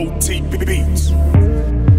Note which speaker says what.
Speaker 1: OTB beats.